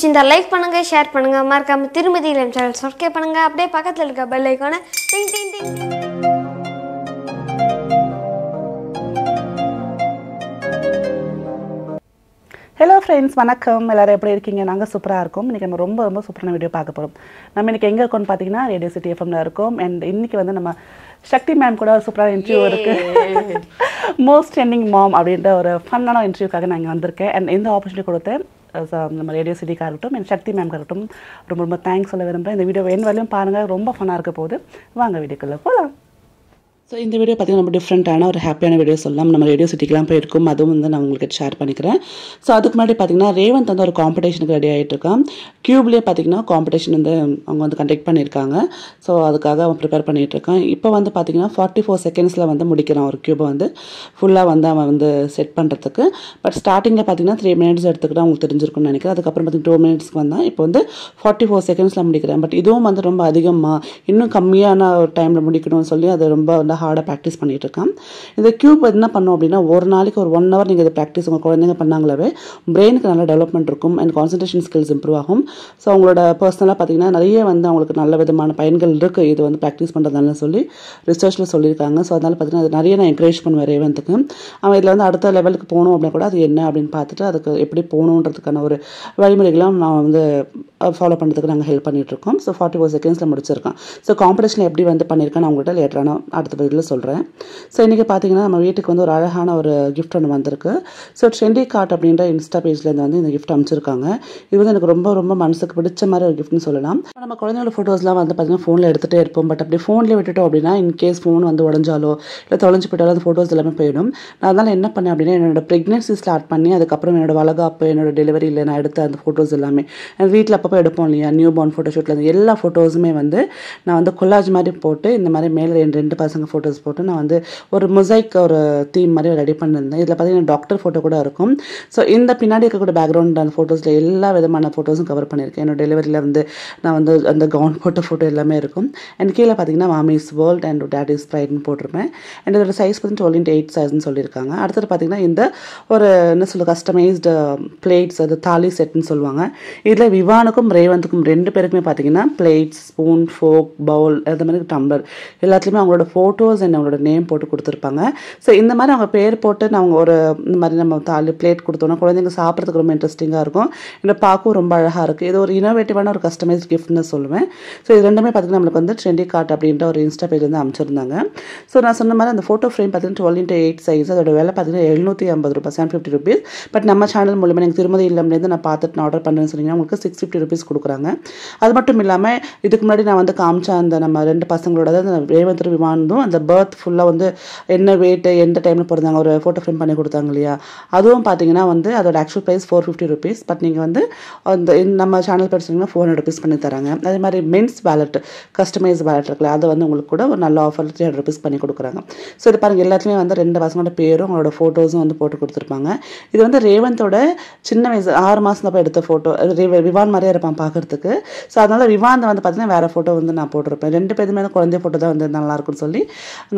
பிடிச்சிருந்தா லைக் பண்ணுங்க ஷேர் பண்ணுங்க. மறக்காம திருமதி இளம் சேனல் சப்ஸ்கிரைப் பண்ணுங்க. அப்படியே பக்கத்தில் இருக்க பெல் ஐக்கான டிங் டிங் டிங் ஹலோ ஃப்ரெண்ட்ஸ் வணக்கம். எல்லாரும் எப்படி இருக்கீங்க? நாங்கள் சூப்பராக இருக்கோம். இன்றைக்கி நம்ம ரொம்ப ரொம்ப சூப்பரான வீடியோ பார்க்க போகிறோம் நம்ம இன்றைக்கி எங்கே இருக்கோம்னு பார்த்தீங்கன்னா ரேடியோ சிட்டி எஃப்எம்ல இருக்கோம். அண்ட் இன்றைக்கி வந்து நம்ம சக்தி மேம் கூட ஒரு சூப்பரான இன்டர்வியூ இருக்குது மோஸ்ட் ட்ரெண்டிங் மாம் அப்படின்ற ஒரு ஃபன்னான இன்டர்வியூக்காக நான் இங்கே வந்திருக்கேன். அண்ட் இந்த ஆப்பர்ச்சுனிட்டி கொடுத்து அஹ், ச- Um, நம்ம ரேடியோ சிட்டிக்காக இருக்கட்டும் என் சக்தி மேம்க்கு இருக்கட்டும் ரொம்ப ரொம்ப தேங்க்ஸ் சொல்ல விரும்புகிறேன் இந்த வீடியோ என் வரையும் பாருங்கள் ரொம்ப ஃபன்னாக இருக்க போகுது. வாங்க வீடியோக்குள்ளே போகலாம் ஸோ இந்த வீடியோ பார்த்திங்கன்னா ரொம்ப டிஃப்ரெண்ட்டான ஒரு ஹாப்பியான வீடியோ சொல்லலாம். நம்ம ரேடியோ சிட்டிக்கெலாம் போயிருக்கோம். அதுவும் வந்து நான் உங்களுக்கு ஷேர் பண்ணிக்கிறேன். ஸோ அதுக்கு முன்னாடி பார்த்தீங்கன்னா ரேவந்த் வந்து ஒரு காம்படிஷனுக்கு ரெடி ஆகிட்டு இருக்கான். க்யூப்லேயே பார்த்தீங்கன்னா காம்படிஷன் வந்து அவங்க வந்து கண்டக்ட் பண்ணியிருக்காங்க. ஸோ அதுக்காக அவன் ப்ரிப்பேர் பண்ணிட்டு இருக்கான். இப்போ வந்து பார்த்தீங்கன்னா ஃபார்ட்டி ஃபோர் செகண்ட்ஸில் வந்து முடிக்கிறான் ஒரு க்யூபை வந்து. ஃபுல்லாக வந்து அவன் வந்து செட் பண்ணுறதுக்கு பட் ஸ்டார்டிங்கில் பார்த்தீங்கன்னா த்ரீ மினிட்ஸ் எடுத்துக்கிட்டு அவங்களுக்கு தெரிஞ்சிருக்கும்னு நினைக்கிறேன். அதுக்கப்புறம் பார்த்திங்கன்னா டூ மினிட்ஸ்க்கு வந்தான். இப்போ வந்து ஃபார்ட்டி ஃபோர் செகண்ட்ஸில் முடிக்கிறேன். பட் இதுவும் வந்து ரொம்ப அதிகமாக இன்னும் கம்மியான ஒரு டைமில் முடிக்கணும்னு சொல்லி அது ரொம்ப வந்து ஹார்டாக ப்ராக்டிஸ் பண்ணிட்டு இருக்கான் இந்த க்யூப் என்ன பண்ணோம் அப்படின்னா ஒரு நாளைக்கு ஒரு ஒன் ஹவர் நீங்கள் இதை ப்ராக்டிஸ் உங்கள் குழந்தைங்க பண்ணாங்களாவே பிரெயினுக்கு நல்ல டெவலப்மெண்ட் இருக்கும் அண்ட் கான்சன்ட்ரேஷன் ஸ்கில்ஸ் இம்ப்ரூவ் ஆகும். ஸோ அவங்களோட பர்சனலாக பார்த்தீங்கன்னா நிறைய வந்து அவங்களுக்கு நல்ல விதமான பயன்கள் இருக்குது இது வந்து ப்ராக்டிஸ் பண்ணுறதுனால சொல்லி ரிசர்ச்சில் சொல்லியிருக்காங்க. ஸோ அதனால் பார்த்தீங்கன்னா அது நிறைய நான் என்கரேஜ் பண்ணுவேன் ரேவந்துக்கு அவன் இதில் வந்து அடுத்த லெவலுக்கு போகணும் அப்படின்னா கூட அது என்ன அப்படின்னு பார்த்துட்டு அதுக்கு எப்படி போகணுன்றதுக்கான ஒரு வழிமுறைகளும் நான் வந்து ஃபாலோ பண்ணுறதுக்கு நாங்கள் ஹெல்ப் பண்ணிகிட்ருக்கோம் ஸோ ஃபார்ட்டி ஃபோர் செகண்ட்ஸில் முடிச்சிருக்கோம் ஸோ காம்படிஷனில் எப்படி வந்து பண்ணியிருக்கேன் நான் உங்கள்கிட்ட லேட்டரான அடுத்த வீடியோவில் சொல்கிறேன். ஸோ இன்றைக்கி பார்த்தீங்கன்னா நம்ம வீட்டுக்கு வந்து ஒரு அழகான ஒரு கிஃப்ட் ஒன்று வந்திருக்கு. ஸோ ட்ரெண்டி கார்ட் அப்படின்ற இன்ஸ்டா பேஜ்லேருந்து வந்து இந்த கிஃப்ட் அமைச்சிருக்காங்க. இது வந்து எனக்கு ரொம்ப ரொம்ப மனசுக்கு பிடிச்ச மாதிரி ஒரு கிஃப்ட்னு சொல்லலாம். நம்ம குழந்தைங்களோட ஃபோட்டோஸ்லாம் வந்து பார்த்தீங்கன்னா ஃபோனில் எடுத்துகிட்டே இருப்போம். பட் அப்படி ஃபோன்லேயே விட்டுட்டோம் அப்படின்னா இன் கேஸ் ஃபோன் வந்து உடஞ்சாலோ இல்லை தொலைஞ்சு போயிட்டாலோ அந்த ஃபோட்டோஸ் எல்லாமே போயிடும். நான் அதனால் என்ன பண்ணேன் அப்படின்னா என்னோட ப்ரெக்னென்சி ஸ்டார்ட் பண்ணி அதுக்கப்புறம் என்னோட வளகாப்பு என்னோட டெலிவரியில் நான் எடுத்த அந்த ஃபோட்டோஸ் எல்லாமே வீட்டில் அப்பப்போ எடுப்போம் இல்லையா? நியூ பார்ன் ஃபோட்டோ ஷூட்டில் எல்லா ஃபோட்டோஸுமே வந்து நான் வந்து கொல்லாஜ் மாதிரி போட்டு இந்த மாதிரி மேலே ரெண்டு ரெண்டு பசங்க ஃபோட்டோஸ் போட்டு நான் வந்து ஒரு மொசைக் ஒரு தீம் மாதிரி ரெடி பண்ணியிருந்தேன் இதில் பார்த்தீங்கன்னா டாக்டர் ஃபோட்டோ கூட இருக்கும். ஸோ இந்த பின்னாடி இருக்கக்கூடிய பேக்ரவுண்ட் அந்த ஃபோட்டோஸில் எல்லா விதமான ஃபோட்டோஸும் கவர் பண்ணியிருக்கேன் என்னோட டெலிவரியில் வந்து நான் வந்து அந்த கவுன் போட்ட ஃபோட்டோ எல்லாமே இருக்கும். அண்ட் கீழே பார்த்தீங்கன்னா mommy's world and date is ப்ரைட்னு போட்டிருப்பேன். அண்ட் இதோட சைஸ் பார்த்தீங்கன்னா டுவெல் இன்ட் எயிட் சைஸ்னு சொல்லியிருக்காங்க. அடுத்தது பார்த்தீங்கன்னா இந்த ஒரு என்ன சொல்ல கஸ்டமைஸ்டு பிளேட்ஸ் அது தாலி செட்னு சொல்லுவாங்க. இதில் விவானுக்கும் ரேவந்துக்கும் ரெண்டு பேருக்குமே பார்த்தீங்கன்னா பிளேட்ஸ் ஸ்பூன் ஃபோக் பவுல் அது மாதிரி டம்ளர் எல்லாத்துலேயுமே அவங்களோட ஃபோட்டோ ஃபோட்டோஸ் அண்ட் அவங்களோட நேம் போட்டு கொடுத்துருப்பாங்க. ஸோ இந்த மாதிரி அவங்க பேர் போட்டு நான் ஒரு இந்த மாதிரி நம்ம தாலி பிளேட் கொடுத்தோன்னா குழந்தைங்க சாப்பிட்றதுக்கு ரொம்ப இன்ட்ரெஸ்டிங்காக இருக்கும். இல்லை பார்க்கவும் ரொம்ப அழகாக இருக்குது இது ஒரு இனோவேட்டிவான ஒரு கஸ்டமைஸ் கிஃப்ட்னு சொல்லுவேன். ஸோ இது ரெண்டுமே பார்த்தீங்கன்னா நம்மளுக்கு வந்து ட்ரெண்டி கார்ட் அப்படின்ற ஒரு இன்ஸ்டா பேஜ் வந்து அமைச்சிருந்தாங்க ஸோ நான் சொன்ன மாதிரி அந்த ஃபோட்டோ ஃப்ரேம் பார்த்தீங்கன்னா டுவெல் இன்ட்டு எயிட் சைஸ் அதோட விலை பார்த்தீங்கன்னா எழுநூற்றி ஐம்பது ரூபாய் செவன் ஃபிஃப்டி ருபீஸ் பட் நம்ம சேனல் மூலியமாக எனக்கு திருமதி இல்லம்லேருந்து நான் பார்த்துட்டு நான் ஆர்டர் பண்ணுறேன்னு சொன்னீங்கன்னா உங்களுக்கு சிக்ஸ் ஃபிஃப்டி ருபீஸ் கொடுக்குறாங்க. அது மட்டும் இல்லாமல் இதுக்கு முன்னாடி நான் வந்து காமிச்ச அந்த நம்ம ரெண்டு பசங்களோட அந்த ரேவந்த் விமானதும் அந்த பர்த் ஃபுல்லாக வந்து என்ன வெயிட்டு எந்த டைமில் பிறந்தாங்க ஒரு ஃபோட்டோ ஃப்ரேம் பண்ணி கொடுத்தாங்க இல்லையா? அதுவும் பார்த்தீங்கன்னா வந்து அதோட actual price four fifty rupees but நீங்கள் வந்து அந்த நம்ம சேனல் படிச்சிங்கன்னா ஃபோர் ஹண்ட்ரட் ருபீஸ் பண்ணி தராங்க. அதே மாதிரி மென்ஸ் வேலட் கஸ்டமைஸ் வேலட் இருக்குல்ல அது வந்து உங்களுக்கு கூட ஒரு நல்ல ஆஃபர் த்ரீ ஹண்ட்ரட் ருபீஸ் பண்ணி கொடுக்குறாங்க. ஸோ இது பாருங்கள் எல்லாத்துலேயும் வந்து ரெண்டு பசங்களோட பேரும் அவங்களோட ஃபோட்டோஸும் வந்து போட்டு கொடுத்துருப்பாங்க. இது வந்து ரேவந்தோட சின்ன வயசு ஆறு மாதம் தான் எடுத்த ஃபோட்டோ விவான் மாதிரியே இருப்பான் பார்க்கறதுக்கு ஸோ அதனால் விவான் வந்து பார்த்தீங்கன்னா வேறு ஃபோட்டோ வந்து நான் போட்டிருப்பேன். ரெண்டு பேருமே குழந்தை ஃபோட்டோ தான் வந்து நல்லா இருக்கும்னு சொல்லி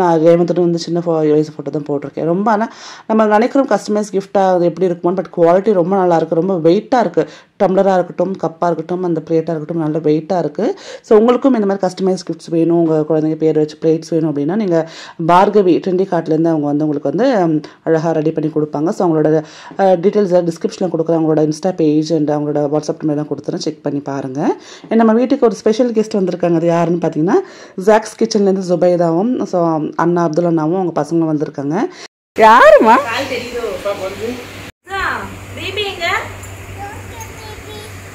நான் ரேவந்தோட வந்து சின்ன ஃபோ வயசு ஃபோட்டோ தான் போட்டிருக்கேன். ரொம்ப ஆனால் நம்ம நினைக்கிறோம் கஸ்டமைஸ் கிஃப்ட்டாக அது எப்படி இருக்குமோ பட் குவாலிட்டி ரொம்ப நல்லா ரொம்ப வெயிட்டாக இருக்குது டம்ளராக இருக்கட்டும் கப்பாக இருக்கட்டும் அந்த பிளேட்டாக இருக்கட்டும் நல்ல வெயிட்டாக இருக்குது ஸோ உங்களுக்கும் இந்த மாதிரி கஸ்டமைஸ் கிஃப்ட்ஸ் வேணும் உங்கள் குழந்தைங்க பேர் வச்சு பிளேட்ஸ் வேணும் அப்படின்னா நீங்கள் பார்கவி ட்ரெண்டி கார்ட்லேருந்து அவங்க வந்து உங்களுக்கு வந்து அழகாக ரெடி பண்ணி கொடுப்பாங்க. ஸோ அவங்களோட டீட்டெயில்ஸ் டிஸ்கிரிப்ஷனில் கொடுக்குற அவங்களோட இன்ஸ்டா பேஜ் அண்ட் அவங்களோட வாட்ஸ்அப் நம்பர் தான் கொடுத்துறேன் செக் பண்ணி பாருங்கள் நம்ம வீட்டுக்கு ஒரு ஸ்பெஷல் கெஸ்ட் வந்திருக்காங்க. அது யாருன்னு பார்த்தீங்கன்னா ஜாக்ஸ் கிச்சன்லேருந்து ஜுபைதாவும் ஸோ அண்ணா அப்துல் அண்ணாவும் அவங்க பசங்களும் வந்திருக்காங்க. யாருமா பேபி எங்க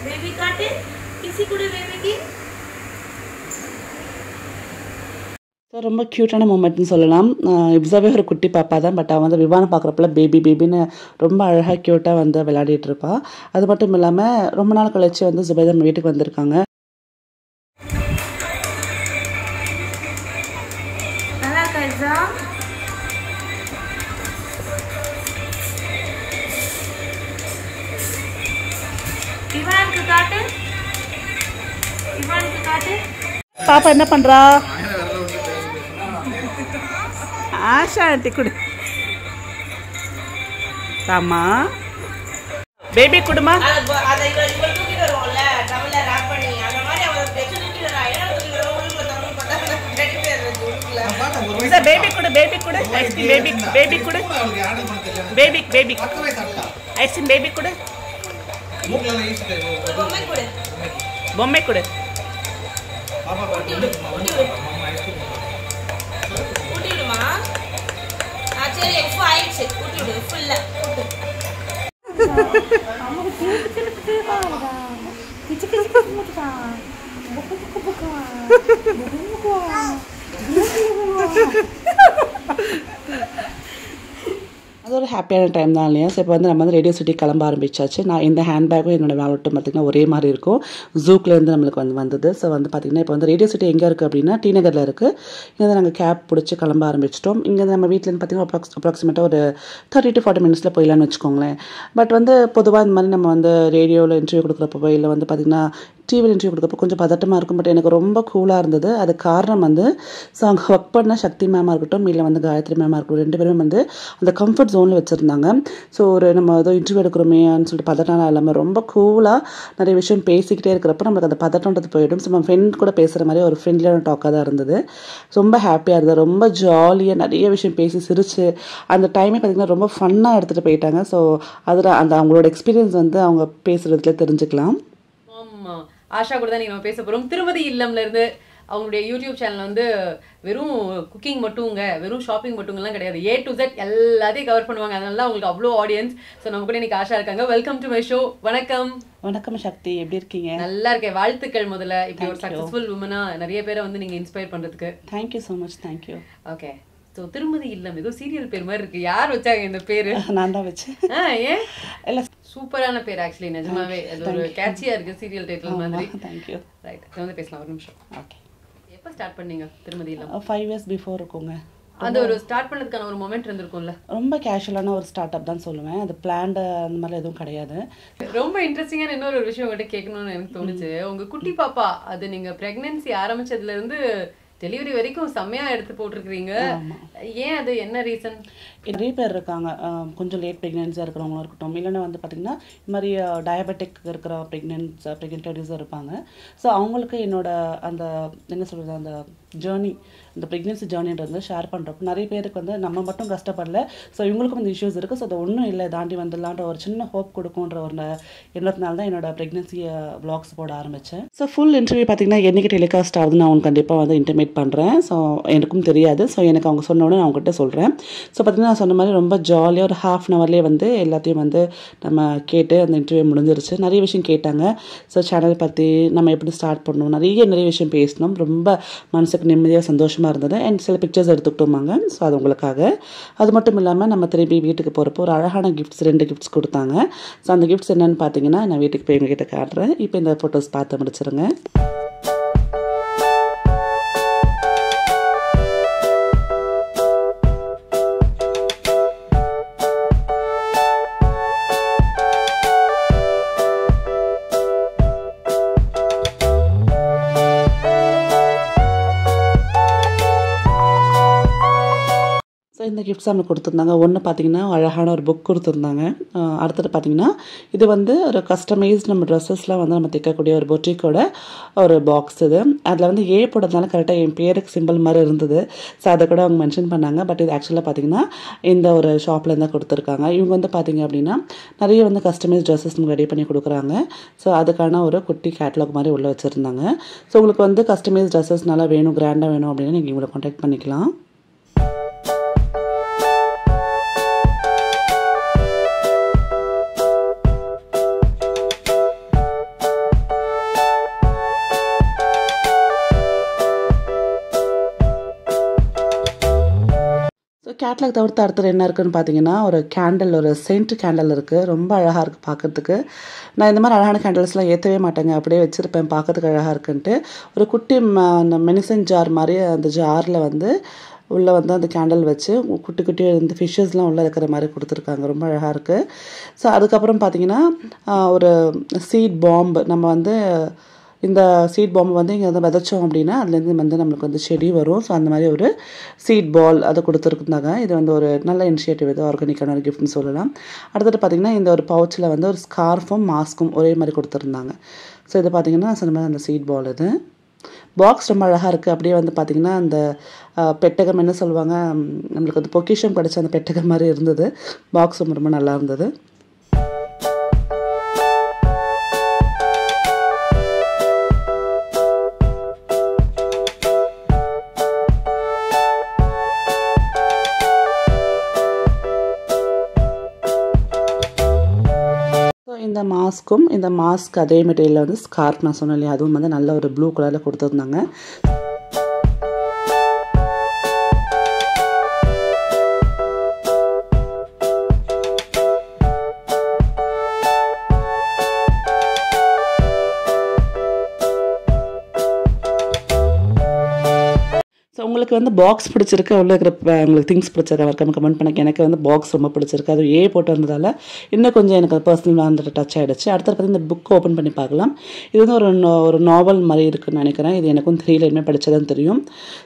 பேபி காட்டு ஸோ ரொம்ப க்யூட்டான மூமெண்ட்னு சொல்லலாம். இப்ஸாவே ஒரு குட்டி பாப்பா தான். பட் அவன் வந்து விமானம் பார்க்குறப்பல பேபி பேபின்னு ரொம்ப அழகாக க்யூட்டாக வந்து விளையாடிட்டு இருப்பா. அது மட்டும் இல்லாமல் ரொம்ப நாள் கழிச்சு வந்து ஜுபைதா நம்ம வீட்டுக்கு வந்திருக்காங்க. நல்லா இருக்கா பாப்பா என்ன பண்ணுறா ஆஷா ஆண்டி குடு. ஆமா பேபி குடுமா. பேபி கொடு பேபி கொடு. ஐஸ்கிரீம் பேபி பேபி குடு. Baby baby ice cream baby குடு. பொம்மை குடு. பொம்மை கொடு ஊட்டி விடு ஊட்டி விடு ஊட்டி விடுமா ஆ சரி எஃப் ஆயிடுச்சு ஊட்டி விடு ஃபுல்லா ஊட்டு அது ஒரு ஹாப்பியான டைம் தான் இல்லையா? ஸோ இப்போ வந்து நம்ம வந்து ரேடியோ சிட்டி கிளம்ப ஆரம்பிச்சாச்சு. நான் இந்த ஹேண்ட்பேக்கும் என்னோடய வேலட்டும் பார்த்திங்கன்னா ஒரே மாதிரி இருக்கும். ஜூக்லேருந்து நம்மளுக்கு வந்து வந்தது. ஸோ வந்து பார்த்திங்கன்னா இப்போ வந்து ரேடியோ சிட்டி எங்கே இருக்குது அப்படின்னா டி நகரில் இருக்குது இங்கே நாங்கள் கேப் பிடிச்சி கிளம்ப ஆரம்பிச்சிட்டோம். இங்கே நம்ம வீட்டிலேருந்து பார்த்திங்கன்னா அப்ராக்ஸ் அப்ராக்சிமேட்டாக ஒரு தேர்ட்டி டு ஃபார்ட்டி மினிட்ஸில் போயிடலான்னு வச்சுக்கோங்களேன். பட் வந்து பொதுவாக இந்த மாதிரி நம்ம வந்து ரேடியோவில் இன்டர்வியூ கொடுக்குறப்போ இல்லை வந்து பார்த்திங்கன்னா டிவியில் இன்டர்வியூ கொடுக்கப்போ கொஞ்சம் பதட்டமாக இருக்கும். பட் எனக்கு ரொம்ப கூலாக இருந்தது. அது காரணம் வந்து ஸோ அங்கே ஒர்க் பண்ண சக்தி மேமாக இருக்கட்டும் இல்லை வந்து காயத்ரி மேமாக இருக்கட்டும் ரெண்டு பேரும் வந்து அந்த கம்ஃபர்ட் ஜோனில் வச்சுருந்தாங்க. ஸோ ஒரு நம்ம ஏதோ இன்டர்வியூ எடுக்கிறோமேன்னு சொல்லிட்டு பதட்டம் இல்லாமல் ரொம்ப கூலாக நிறைய விஷயம் பேசிக்கிட்டே இருக்கிறப்ப நம்மளுக்கு அந்த பதட்டம்ன்றது போயிடும். ஸோ நம்ம ஃப்ரெண்ட் கூட பேசுகிற மாதிரி ஒரு ஃப்ரெண்ட்லியான டாக்காக தான் இருந்தது. ரொம்ப ஹாப்பியாக இருந்தது. ரொம்ப ஜாலியாக நிறைய விஷயம் பேசி சிரித்து அந்த டைமே பார்த்திங்கன்னா ரொம்ப ஃபன்னாக எடுத்துகிட்டு போயிட்டாங்க. ஸோ அதில் அந்த அவங்களோட எக்ஸ்பீரியன்ஸ் வந்து அவங்க பேசுகிறதுல தெரிஞ்சுக்கலாம். ஆமா. ஆஷா கூட தான் நீங்கள் நம்ம பேச போகிறோம் திருமதி இல்லம்ல இருந்து அவங்களுடைய யூடியூப் சேனல் வந்து வெறும் குக்கிங் மட்டுங்க வெறும் ஷாப்பிங் மட்டுங்கலாம் கிடையாது. ஏ டு Z எல்லாத்தையும் கவர் பண்ணுவாங்க. அதனால தான் உங்களுக்கு அவ்வளோ ஆடியன்ஸ் ஸோ நம்ம கூட இன்னைக்கு ஆஷா இருக்காங்க. வெல்கம் டு மை ஷோ வணக்கம். வணக்கம் சக்தி. எப்படி இருக்கீங்க? நல்லா இருக்கேன். வாழ்த்துக்கள் முதல்ல. இப்படி ஒரு சக்சஸ்ஃபுல் உமனா நிறைய பேரை வந்து நீங்க இன்ஸ்பயர் பண்றதுக்கு. Thank you so much thank you okay so திருமதி இல்லம். ஏதோ சீரியல் பேர் மாதிரி இருக்கு. யார் வச்சாங்க இந்த பேரு? நான் தான் வச்சேன். ஏன்? இல்லை. சூப்பரான பேர் ஆக்சுவலி நிஜமாவே. அது ஒரு கேட்சியா இருக்கு சீரியல் டைட்டில் மாதிரி. தேங்க்யூ ரைட் வந்து பேசலாம். ஒரு நிமிஷம். ஓகே எப்போ ஸ்டார்ட் பண்ணீங்க திருமதி இல்லம் ஃபைவ் இயர்ஸ் பிஃபோர் இருக்குங்க. அந்த ஒரு ஸ்டார்ட் பண்ணதுக்கான ஒரு மொமெண்ட் இருந்திருக்கும்ல? ரொம்ப கேஷுவலான ஒரு ஸ்டார்ட் அப் தான் சொல்லுவேன். அது பிளான்டு அந்த மாதிரி எதுவும் கிடையாது. ரொம்ப இன்ட்ரெஸ்டிங்கான இன்னொரு ஒரு விஷயம் உங்கள்கிட்ட கேட்கணும்னு எனக்கு தோணுச்சு. உங்க குட்டி பாப்பா அது நீங்க பிரெக்னன்சி ஆரம்பிச்சதுல இருந்து டெலிவரி வரைக்கும் செம்மையா எடுத்து போட்டிருக்கிறீங்க. ஏன் அது என்ன ரீசன் நிறைய பேர் இருக்காங்க. கொஞ்சம் லேட் ப்ரெக்னென்ஸாக இருக்கிறவங்களும் இருக்கட்டும். இல்லைன்னா வந்து பார்த்திங்கன்னா இந்த மாதிரி டயபெட்டிக் இருக்கிற ப்ரெக்னென்ஸ் ப்ரெக்னென்ட் லேடிஸும் இருப்பாங்க. ஸோ அவங்களுக்கு என்னோட அந்த என்ன சொல்கிறது அந்த ஜேர்னி இந்த ப்ரெக்னென்சி ஜேர்னின்றது ஷேர் பண்ணுறப்போ நிறைய பேருக்கு வந்து நம்ம மட்டும் கஷ்டப்படல. ஸோ இவங்களுக்கும் இந்த இஷ்யூஸ் இருக்குது ஸோ அது ஒன்றும் இல்லை. தாண்டி வந்துடலான்ற ஒரு சின்ன ஹோப் கொடுக்குன்ற ஒரு எண்ணத்தினால தான் என்னோட ப்ரெக்னென்சி வ்ளாக்ஸ் போட ஆரம்பித்தேன் ஸோ ஃபுல் இன்டர்வியூ பார்த்திங்கன்னா என்றைக்கு டெலிகாஸ்ட் ஆகுதுன்னு நான் அவங்க கண்டிப்பாக வந்து இன்டிமேட் பண்ணுறேன் ஸோ எனக்கும் தெரியாது. ஸோ எனக்கு அவங்க சொன்னோடனே நான் அவங்ககிட்ட சொல்கிறேன் ஸோ பார்த்திங்கன்னா நான் சொன்ன மாதிரி ரொம்ப ஜாலியாக ஒரு ஹாஃப் அன் ஹவர்லேயே வந்து எல்லாத்தையும் வந்து நம்ம கேட்டு அந்த இன்டர்வியூ முடிஞ்சிருச்சு. நிறைய விஷயம் கேட்டாங்க. ஸோ சேனல் பற்றி நம்ம எப்படி ஸ்டார்ட் பண்ணணும்? நிறைய நிறைய விஷயம் பேசணும் ரொம்ப மனசுக்கு நிம்மதியாக சந்தோஷமாக இருந்தது. அண்ட் சில பிக்சர்ஸ் எடுத்துக்கிட்டோமாங்க. ஸோ அது உங்களுக்காக. அது மட்டும் இல்லாமல் நம்ம திரும்பி வீட்டுக்கு போகிறப்போ ஒரு அழகான கிஃப்ட்ஸ் ரெண்டு கிஃப்ட்ஸ் கொடுத்தாங்க. ஸோ அந்த கிஃப்ட்ஸ் என்னென்னு பார்த்தீங்கன்னா நான் வீட்டுக்கு போய் எங்ககிட்ட காட்டுறேன். இப்போ இந்த ஃபோட்டோஸ் பார்த்து முடிச்சிருங்க. இந்த கிஃப்ட்ஸ் அவங்க கொடுத்துருந்தாங்க. ஒன்று பார்த்தீங்கன்னா அழகான ஒரு புக் கொடுத்துருந்தாங்க. அடுத்தது பார்த்தீங்கன்னா இது வந்து ஒரு கஸ்டமைஸ்ட் நம்ம ட்ரெஸ்ஸஸ்லாம் வந்து நம்ம தைக்கக்கூடிய ஒரு பொட்டிக்கோட ஒரு பாக்ஸ் இது. அதில் வந்து ஏ போட்டதுனால கரெக்டாக என் பேருக்கு சிம்பிள் மாதிரி இருந்தது. ஸோ அதை கூட அவங்க மென்ஷன் பண்ணாங்க. பட் இது ஆக்சுவலாக பார்த்தீங்கன்னா இந்த ஒரு ஷாப்பில் இருந்தால் கொடுத்துருக்காங்க. இவங்க வந்து பார்த்தீங்க அப்படின்னா நிறைய வந்து கஸ்டமைஸ் ட்ரெஸ்ஸஸ் ரெடி பண்ணி கொடுக்குறாங்க. ஸோ அதுக்கான ஒரு குட்டி கேட்லாக் மாதிரி உள்ளே வச்சுருந்தாங்க. ஸோ உங்களுக்கு வந்து கஸ்டமைஸ் ட்ரெஸ்ஸஸ் நல்லா வேணும் கிராண்டாக வேணும் அப்படின்னா நீங்கள் இவங்களை காண்டாக்ட் பண்ணிக்கலாம். கேட்லாக் தவிர்த்து அடுத்தது என்ன இருக்குன்னு பார்த்தீங்கன்னா ஒரு கேண்டில் ஒரு சென்ட் கேண்டில் இருக்குது ரொம்ப அழகாக இருக்குது பார்க்கறதுக்கு நான் இந்த மாதிரி அழகான கேண்டில்ஸ்லாம் ஏற்றவே மாட்டேங்க. அப்படியே வச்சுருப்பேன். பார்க்கறதுக்கு அழகாக இருக்குன்ட்டு. ஒரு குட்டி ம- அந்த மெனிசன் ஜார் மாதிரி அந்த ஜாரில் வந்து உள்ளே வந்து அந்த கேண்டில் வச்சு குட்டி குட்டி இந்த ஃபிஷ்ஷஸ்லாம் உள்ளே இருக்கிற மாதிரி கொடுத்துருக்காங்க. ரொம்ப அழகாக இருக்குது ஸோ அதுக்கப்புறம் பார்த்தீங்கன்னா ஒரு சீட் பாம்பு நம்ம வந்து இந்த சீட் பாம்பு வந்து இங்கே வந்து விதைச்சோம் அப்படின்னா அதுலேருந்து வந்து நம்மளுக்கு வந்து செடி வரும். ஸோ அந்த மாதிரி ஒரு சீட் பால் அதை கொடுத்துருந்தாங்க இது வந்து ஒரு நல்ல இனிஷியேட்டிவ் இது ஆர்கானிக்கான ஒரு கிஃப்ட்னு சொல்லலாம். அடுத்தது பார்த்திங்கன்னா இந்த ஒரு பவுச்சில் வந்து ஒரு ஸ்கார்ஃபும் மாஸ்க்கும் ஒரே மாதிரி கொடுத்துருந்தாங்க. ஸோ இது பார்த்திங்கன்னா சொன்ன மாதிரி அந்த சீட் பால் இது. பாக்ஸ் ரொம்ப அழகாக இருக்குது அப்படியே வந்து பார்த்திங்கன்னா அந்த பெட்டகம் என்ன சொல்லுவாங்க நம்மளுக்கு வந்து பொக்கிஷம் கிடச்ச அந்த பெட்டகம் மாதிரி இருந்தது. பாக்ஸும் ரொம்ப நல்லா இருந்தது. இந்த மாஸ்க்கும் இந்த மாஸ்க் அதே மெட்டீரியலில் வந்து ஸ்கார்ப் நான் சொன்னேன் இல்லையா அதுவும் வந்து நல்ல ஒரு ப்ளூ கலரில் கொடுத்துருந்தாங்க. ஸோ உங்களுக்கு வந்து பாக்ஸ் பிடிச்சிருக்கு உள்ள இருக்கிற உங்களுக்கு திங்ஸ் பிடிச்சிருக்க மறக்காம கமெண்ட் பண்ணக்கு எனக்கு வந்து பாக்ஸ் ரொம்ப பிடிச்சிருக்கு. அது ஏ போட்டு வந்ததால் இன்னும் கொஞ்சம் எனக்கு பர்சனலாக வந்துட்டு டச் ஆகிடுச்சு அடுத்து பார்த்து இந்த புக் ஓப்பன் பண்ணி பார்க்கலாம். இது வந்து ஒரு நோ- ஒரு நாவல் மாதிரி இருக்குன்னு நினைக்கிறேன். இது எனக்கும் தெரியல இனிமேல் படித்ததான் தெரியும்.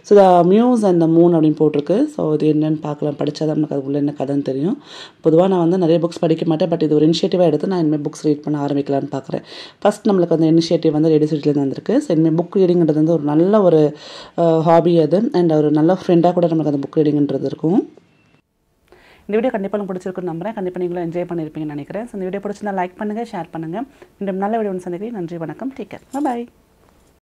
So the muse and the moon அப்படின்னு போட்டிருக்கு. ஸோ இது என்னென்னு பார்க்கலாம். படித்தா நமக்கு அது உள்ள என்ன கதைன்னு தெரியும். பொதுவாக நான் வந்து நிறைய புக்ஸ் படிக்க மாட்டேன். பட் இது ஒரு இனிஷியேட்டிவாக எடுத்து நான் இனிமேல் புக்ஸ் ரீட் பண்ண ஆரம்பிக்கலாம்னு பார்க்குறேன். ஃபஸ்ட் நம்மளுக்கு வந்து இனிஷியேட்டிவ் வந்து ரேடியோ சிட்டிலேருந்து வந்திருக்கு. ஸோ இனிமேல் புக் ரீடிங்கிறது வந்து ஒரு நல்ல ஒரு ஹாபி அது. அண்ட் ஒரு நல்ல ஃப்ரெண்டாக கூட நமக்கு அந்த புக் ரீடிங்ன்றது இருக்கும். இந்த வீடியோ கண்டிப்பாக உங்களுக்கு பிடிச்சிருக்குன்னு நம்புறேன். கண்டிப்பாக நீங்களும் என்ஜாய் பண்ணியிருப்பீங்கன்னு நினைக்கிறேன். ஸோ இந்த வீடியோ பிடிச்சிருந்தா லைக் பண்ணுங்கள் ஷேர் பண்ணுங்கள் இந்த நல்ல வீடியோ ஒன்று சந்திக்கிறேன். நன்றி வணக்கம். Take care bye